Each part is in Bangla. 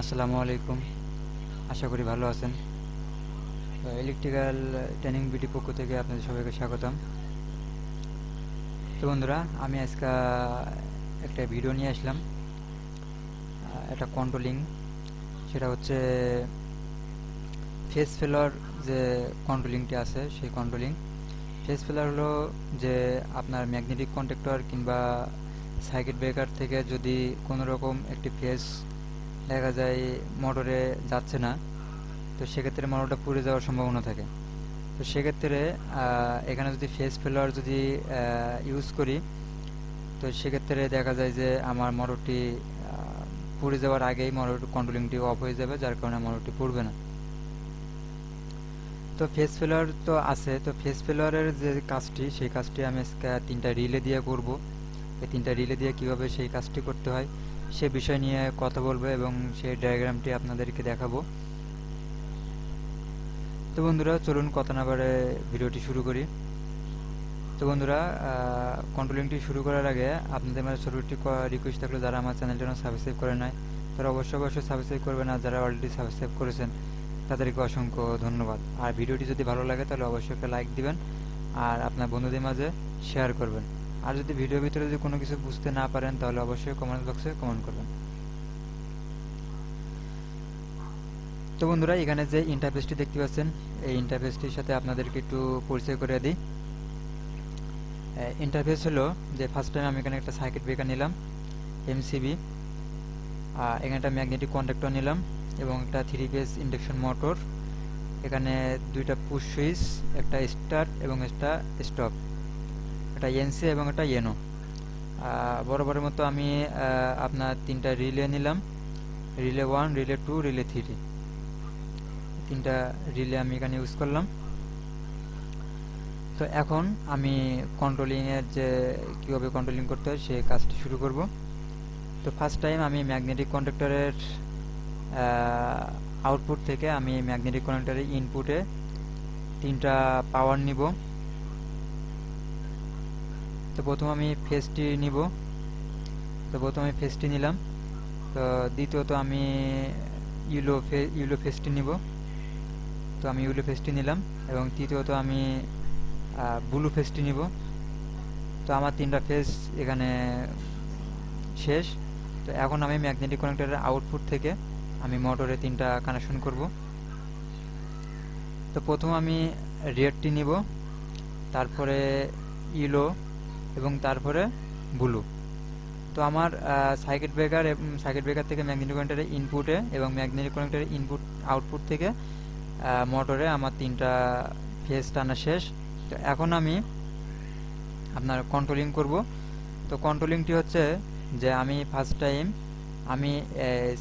আসসালামু আলাইকুম। আশা করি ভালো আছেন। ইলেকট্রিক্যাল ট্রেনিং বিডি পক্ষ থেকে আপনাদের সবাইকে স্বাগতম। তো বন্ধুরা, আমি আজকে একটা ভিডিও নিয়ে আসলাম। একটা কন্ট্রোলিং সেটা হচ্ছে ফেস ফেলার যে কন্ট্রোলিংটি আছে, সেই কন্ট্রোলিং ফেস ফেলার হলো যে আপনার ম্যাগনেটিক কন্ট্রাক্টর কিংবা সার্কিট ব্রেকার থেকে যদি কোনো রকম একটি ফেস দেখা যায় মোটরে যাচ্ছে না। তো সেক্ষেত্রে মোটরটা পুড়ে যাওয়ার সম্ভাবনা থাকে। তো সেক্ষেত্রে এখানে যদি ফেস ফেলার যদি ইউজ করি, তো সেক্ষেত্রে দেখা যায় যে আমার মোটরটি পুড়ে যাওয়ার আগেই মোটর কন্ট্রোলিংটি অফ হয়ে যাবে, যার কারণে মোটরটি পুড়বে না। তো ফেস ফেলার তো আছে। তো ফেস ফেলারের যে কাজটি, সেই কাজটি আমি তিনটা রিলে দিয়ে করব। এই তিনটা রিলে দিয়ে কীভাবে সেই কাজটি করতে হয়? সে বিষয় নিয়ে কথা বলব এবং সেই ডায়াগ্রামটি আপনাদেরকে দেখাবো। তো বন্ধুরা, চলুন কথা না বাড়ে ভিডিওটি শুরু করি। তো বন্ধুরা কন্ট্রোলিংটি শুরু করার আগে আপনাদের মানে ছোটো একটি রিকোয়েস্ট থাকলে, যারা আমার চ্যানেলটা সাবস্ক্রাইব করে নাই, তারা অবশ্যই অবশ্যই সাবস্ক্রাইব করবেন আর যারা অলরেডি সাবস্ক্রাইব করেছেন, তাদেরকে অসংখ্য ধন্যবাদ। আর ভিডিওটি যদি ভালো লাগে, তাহলে অবশ্যই একটা লাইক দিবেন আর আপনার বন্ধুদের মাঝে শেয়ার করবেন। আর যদি ভিডিওর ভিতরে যদি কোনো কিছু বুঝতে না পারেন, তাহলে অবশ্যই কমেন্ট বক্সে কমেন্ট করবেন। তো বন্ধুরা, এখানে যে ইন্টারফেসটি দেখতে পাচ্ছেন, এই ইন্টারফেসটির সাথে আপনাদেরকে একটু পরিচয় করে দিই। ইন্টারফেস হলো যে ফার্স্ট টাইম আমি এখানে একটা সার্কিট ব্রেকার নিলাম এমসিবি এখানে একটা ম্যাগনেটিক কন্ডাক্টর নিলাম এবং একটা থ্রি ফেজ ইন্ডাকশন মোটর এখানে দুইটা পুশ সুইচ একটা স্টার্ট এবং একটা স্টপ একটা এনসি এবং একটা ইয়েনো বরাবরের মতো আমি আপনার তিনটা রিলে নিলাম। Relay one relay two relay three তিনটা রিলে আমি এখানে ইউজ করলাম। তো এখন আমি কন্ট্রোলিংয়ের যে, কীভাবে কন্ট্রোলিং করতে হয়, সেই কাজটি শুরু করব। তো ফার্স্ট টাইম আমি ম্যাগনেটিক কন্ডাক্টরের আউটপুট থেকে আমি ম্যাগনেটিক কন্ডাক্টরের ইনপুটে তিনটা পাওয়ার নিব। তো প্রথম আমি ফেসটি নিব। তো প্রথম ফেসটি নিলাম। তো দ্বিতীয়ত আমি ইউলো ফে, ইউলো ফেসটি নিব। তো আমি ইউলো ফেসটি নিলাম এবং তৃতীয়ত আমি ব্লু ফেসটি নিব। তো আমার তিনটা ফেস এখানে শেষ। তো এখন আমি ম্যাগনেটিক কানেক্টরের আউটপুট থেকে আমি মোটরে তিনটা কানেকশন করব। তো প্রথম আমি রেডটি নিব। তারপরে ইলো এবং তারপরে ব্লু। তো আমার সার্কিট ব্রেকার সার্কিট ব্রেকার থেকে ম্যাগনেটিক কানেক্টরের ইনপুটে এবং ম্যাগনেটিক কানেক্টরের ইনপুট আউটপুট থেকে মোটরে আমার তিনটা ফেজ টানা শেষ। তো এখন আমি আপনার কন্ট্রোলিং করব। তো কন্ট্রোলিংটি হচ্ছে যে আমি ফার্স্ট টাইম আমি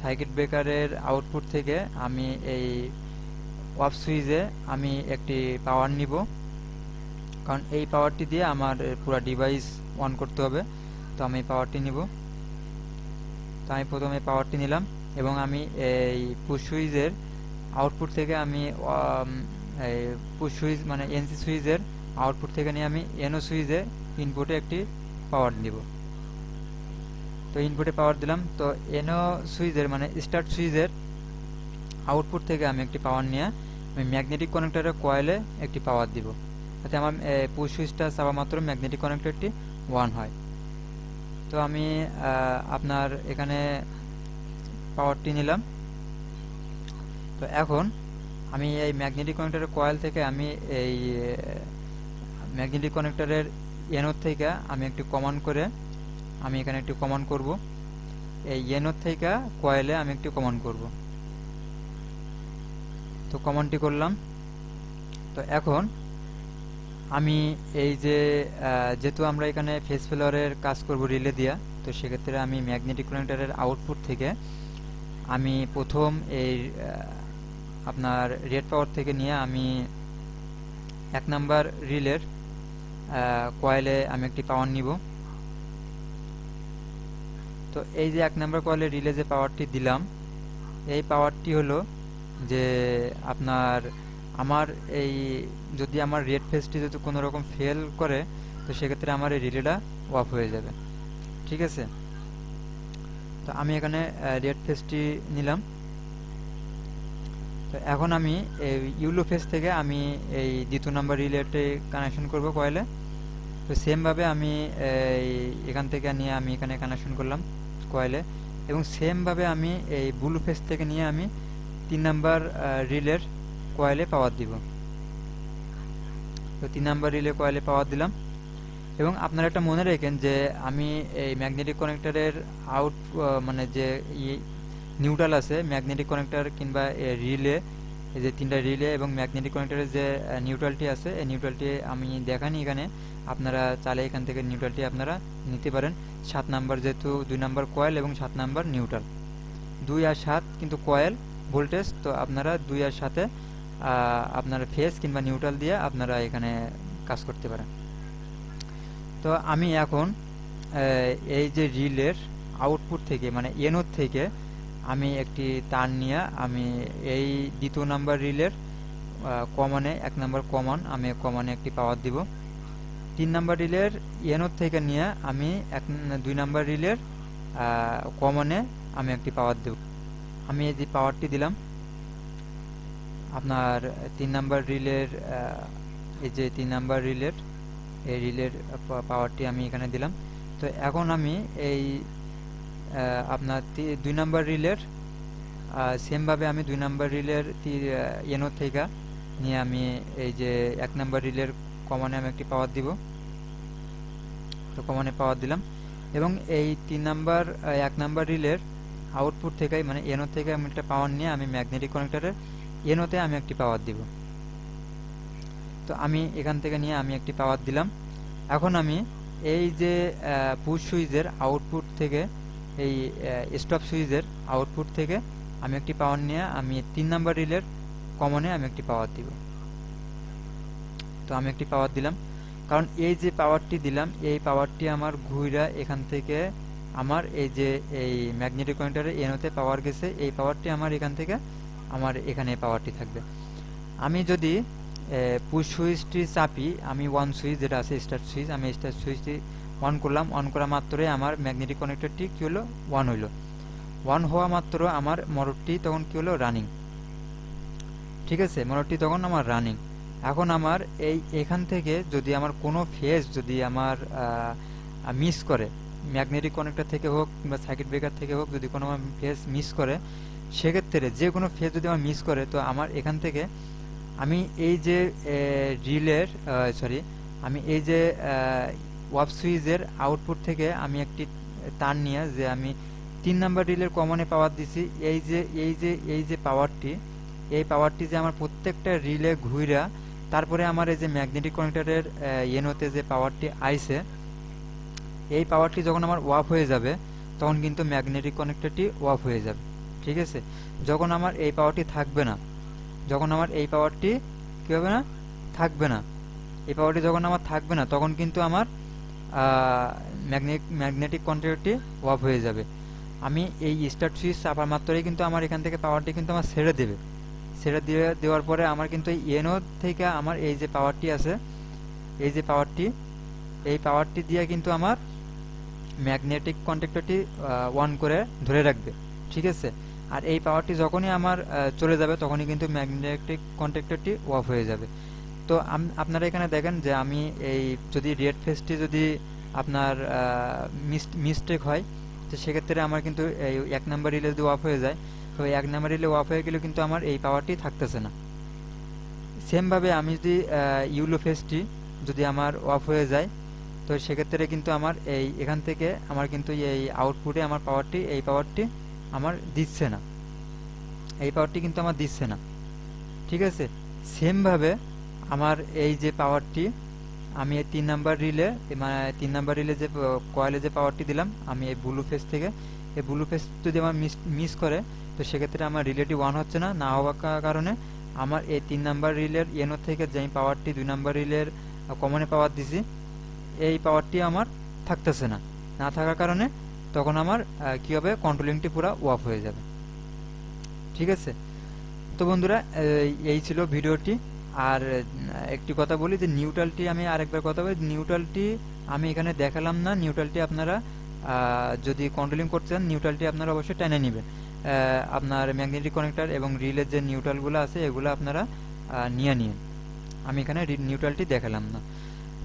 সার্কিট ব্রেকারের আউটপুট থেকে আমি এই অফ সুইচে আমি একটি পাওয়ার নিব। কারণ এই পাওয়ারটি দিয়ে আমার পুরো ডিভাইস অন করতে হবে। তো আমি পাওয়ারটি নিব। তো আমি প্রথমে পাওয়ারটি নিলাম এবং আমি এই পুশ সুইচের আউটপুট থেকে আমি পুশ সুইচ মানে এনসি সুইচের আউটপুট থেকে নিয়ে আমি এনও সুইচে ইনপুটে একটি পাওয়ার দিব তো ইনপুটে পাওয়ার দিলাম। তো এনও সুইচের মানে স্টার্ট সুইচের আউটপুট থেকে আমি একটি পাওয়ার নিয়ে আমি ম্যাগনেটিক কানেক্টরের কয়েলে একটি পাওয়ার দিব। যাতে আমার পুশ সুইচটা চাওয়া মাত্র ম্যাগনেটিক কানেক্টরটি ওয়ান হয়। তো আমি আপনার এখানে পাওয়ারটি নিলাম। তো এখন আমি এই ম্যাগনেটিক কানেক্টরের কয়েল থেকে আমি এই ম্যাগনেটিক কানেক্টরের এনোর থেকে আমি একটি কমান্ড করে, আমি এখানে একটি কমান্ড করব। এই এনোর থেকে কয়েলে আমি একটি কমান্ড করব। তো কমান্ডটি করলাম। তো এখন আমি এই যে যেহেতু আমরা এখানে ফেস ফেলারের কাজ করব রিলে দিয়া, তো সেক্ষেত্রে আমি ম্যাগনেটিক কানেক্টরের আউটপুট থেকে আমি প্রথম এই আপনার রেড পাওয়ার থেকে নিয়ে আমি এক নাম্বার রিলের কয়েলে আমি একটি পাওয়ার নিব। তো এই যে এক নাম্বার কয়েলে রিলে যে পাওয়ারটি দিলাম, এই পাওয়ারটি হলো যে আপনার আমার এই, যদি আমার রেড ফেসটি যদি কোনো রকম ফেল করে, তো সেক্ষেত্রে আমার এই রিলেটা অফ হয়ে যাবে। ঠিক আছে? তো আমি এখানে রেড ফেসটি নিলাম। তো এখন আমি এই ইউলো ফেস থেকে আমি এই দ্বিতীয় নাম্বার রিলেটে কানেকশন করব কয়েলে তো সেমভাবে আমি এখান থেকে নিয়ে আমি এখানে কানেকশন করলাম কয়েলে এবং সেমভাবে আমি এই ব্লু ফেস থেকে নিয়ে আমি তিন নাম্বার রিলের কয়েলে পাওয়ার দিব। তো তিন নাম্বার রিলে কয়েলে পাওয়ার দিলাম। এবং আপনারা একটা মনে রাখেন যে, আমি এই ম্যাগনেটিক কানেক্টরের আউট মানে যে নিউট্রাল আছে ম্যাগনেটিক কানেক্টর কিংবা রিলে এই যে তিনটা রিলে এবং ম্যাগনেটিক কানেক্টরের যে নিউট্রালটি আছে, এই নিউট্রালটি আমি দেখানি এখানে। আপনারা চালে এখান থেকে নিউট্রালটি আপনারা নিতে পারেন। সাত নাম্বার যেহেতু, দুই নাম্বার কয়েল এবং সাত নাম্বার নিউট্রাল দুই আর সাত কিন্তু কয়েল ভোল্টেজ তো আপনারা দুই আর সাথে আপনার ফেস কিংবা নিউট্রাল দিয়ে আপনারা এখানে কাজ করতে পারেন। তো আমি এখন এই যে রিলের আউটপুট থেকে মানে এনোর থেকে আমি একটি তার নিয়ে আমি এই দ্বিতীয় নাম্বার রিলের কমনে এক নাম্বার কমন আমি কমনে একটি পাওয়ার দিব। তিন নাম্বার রিলের এনোর থেকে নিয়ে আমি এক, দুই নাম্বার রিলের কমনে আমি একটি পাওয়ার দেব। আমি এই যে পাওয়ারটি দিলাম আপনার তিন নাম্বার রিলের এই যে তিন নাম্বার রিলের, এই রিলের পাওয়ারটি আমি এখানে দিলাম। তো এখন আমি এই আপনার দুই নাম্বার রিলের সেমভাবে আমি দুই নাম্বার রিলের এনো থেকে নিয়ে আমি এই যে এক নাম্বার রিলের কমনে আমি একটি পাওয়ার দিব। তো কমনে পাওয়ার দিলাম। এবং এই তিন নাম্বার এক নাম্বার রিলের আউটপুট থেকে মানে এনো থেকে আমি একটা পাওয়ার নিয়ে আমি ম্যাগনেটিক কানেক্টরের এনোতে আমি একটি পাওয়ার দিব। তো আমি এখান থেকে নিয়ে আমি একটি পাওয়ার দিলাম। এখন আমি এই যে পুশ সুইচের আউটপুট থেকে, এই স্টপ সুইচের আউটপুট থেকে আমি একটি পাওয়ার নিয়ে আমি তিন নাম্বার রিলের কমনে আমি একটি পাওয়ার দিব। তো আমি একটি পাওয়ার দিলাম। কারণ এই যে পাওয়ারটি দিলাম, এই পাওয়ারটি আমার ঘুইরা এখান থেকে আমার এই যে, এই ম্যাগনেটিক কানেক্টরে এনোতে পাওয়ার গেছে, এই পাওয়ারটি আমার এখান থেকে আমার এখানে পাওয়ারটি থাকবে। আমি যদি পুশ সুইচটি চাপি, আমি ওয়ান সুইচ যেটা আছে স্টার সুইচ আমি স্টার সুইচটি অন করলাম অন করা মাত্রই আমার ম্যাগনেটিক কানেক্টরটি কী হলো? ওয়ান হইল। ওয়ান হওয়া মাত্র আমার মোটরটি তখন কী হলো? রানিং ঠিক আছে মোটরটি তখন আমার রানিং এখন আমার এই, এখান থেকে যদি আমার কোনো ফেজ যদি আমার মিস করে ম্যাগনেটিক কানেক্টর থেকে হোক কিংবা সার্কিট ব্রেকার থেকে হোক যদি কোনো ফেজ মিস করে সেক্ষেত্রে যে কোনো ফেজ যদি আমার মিস করে, তো আমার এখান থেকে আমি এই যে রিলের সরি আমি এই যে ওয়াপ সুইচের আউটপুট থেকে আমি একটি তার নিয়ে যে আমি তিন নাম্বার রিলের কমনে পাওয়ার দিছি, এই যে এই যে এই যে পাওয়ারটি এই পাওয়ারটি যে আমার প্রত্যেকটা রিলে ঘুইরা, তারপরে আমার এই যে ম্যাগনেটিক কানেক্টরের ইয়েনোতে যে পাওয়ারটি আইছে, এই পাওয়ারটি যখন আমার ওয়াফ হয়ে যাবে, তখন কিন্তু ম্যাগনেটিক কানেক্টরটি ওয়াফ হয়ে যাবে। ঠিক আছে? যখন আমার এই পাওয়ারটি থাকবে না, যখন আমার এই পাওয়ারটি কী হবে না? থাকবে না। এই পাওয়ারটি যখন আমার থাকবে না, তখন কিন্তু আমার ম্যাগনেটিক ম্যাগনেটিক কন্ট্রাক্টরটি অফ হয়ে যাবে। আমি এই স্টার্ট সুইচ চাপার মাত্রই কিন্তু আমার এখান থেকে পাওয়ারটি কিন্তু আমার ছেড়ে দেবে। ছেড়ে দিয়ে দেওয়ার পরে আমার কিন্তু এই এনও থেকে আমার এই যে পাওয়ারটি আছে, এই যে পাওয়ারটি এই পাওয়ারটি দিয়ে কিন্তু আমার ম্যাগনেটিক কন্ট্রাক্টরটি অন করে ধরে রাখবে। ঠিক আছে? আর এই পাওয়ারটি যখনই আমার চলে যাবে, তখনই কিন্তু ম্যাগনেটিক কন্ট্রাক্টরটি অফ হয়ে যাবে। তো আপনারা এখানে দেখেন যে আমি এই, যদি রেড ফেসটি যদি আপনার মিস্টেক হয়, তো সেক্ষেত্রে আমার কিন্তু এই এক নাম্বার রিলে যদি অফ হয়ে যায়, তো এক নাম্বার রিলে অফ হয়ে গেলে কিন্তু আমার এই পাওয়ারটি থাকতেছে না। সেমভাবে আমি যদি ইউলো ফেসটি যদি আমার অফ হয়ে যায়, তো সেক্ষেত্রে কিন্তু আমার এই, এখান থেকে আমার কিন্তু এই আউটপুটে আমার পাওয়ারটি এই পাওয়ারটি আমার দিচ্ছে না। এই পাওয়ারটি কিন্তু আমার দিচ্ছে না। ঠিক আছে? সেমভাবে আমার এই যে পাওয়ারটি আমি এই তিন নাম্বার রিলে মানে তিন নাম্বার রিলে যে কয়েলে যে পাওয়ারটি দিলাম, আমি এই ব্লু ফেস থেকে, এই ব্লু ফেস যদি আমার মিস মিস করে, তো সেক্ষেত্রে আমার রিলেটি ওয়ান হচ্ছে না। না হওয়ার কারণে আমার এই তিন নাম্বার রিলের এনো থেকে যে পাওয়ারটি দুই নাম্বার রিলের কমনে পাওয়ার দিছি, এই পাওয়ারটি আমার থাকতেছে না। না থাকার কারণে তখন আমার কী হবে? কন্ট্রোলিংটি পুরো অফ হয়ে যাবে। ঠিক আছে? তো বন্ধুরা, এই ছিল ভিডিওটি। আর একটি কথা বলি যে নিউট্রালটি আমি আরেকবার কথা বলি। নিউট্রালটি আমি এখানে দেখালাম না। নিউট্রালটি আপনারা যদি কন্ট্রোলিং করতে চান নিউট্রালটি আপনারা অবশ্যই টেনে নেবেন। আপনার ম্যাগনেটিক কানেক্টর এবং রিলের যে নিউট্রালগুলো আছে, এগুলো আপনারা নিয়ে নিন। আমি এখানে নিউট্রালটি দেখালাম না।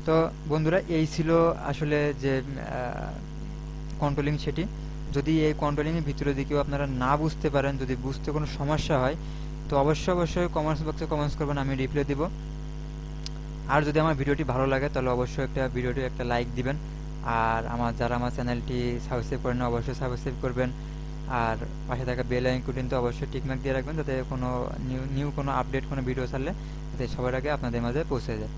তো বন্ধুরা, এই ছিল আসলে যে কন্ট্রোলিং সেটি। যদি এই কন্ট্রোলিংয়ের ভিতরে দিকেও আপনারা না বুঝতে পারেন, যদি বুঝতে কোনো সমস্যা হয়, তো অবশ্যই অবশ্যই কমেন্টস বক্সে কমেন্টস করবেন, আমি রিপ্লাই দিব। আর যদি আমার ভিডিওটি ভালো লাগে, তাহলে অবশ্যই একটা ভিডিওটি একটা লাইক দিবেন। আর আমার যারা আমার চ্যানেলটি সাবস্ক্রাইব করেন অবশ্যই সাবস্ক্রাইব করবেন। আর পাশে থাকা বেল আইকনটি তো অবশ্যই টিকমার্ক দিয়ে রাখবেন, যাতে কোনো নিউ নিউ কোনো আপডেট কোনো ভিডিও ছাড়লে যাতে সবার আগে আপনাদের মাঝে পৌঁছে যায়।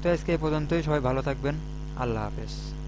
তো আজকে এই পর্যন্তই, সবাই ভালো থাকবেন। আল্লাহ হাফেজ।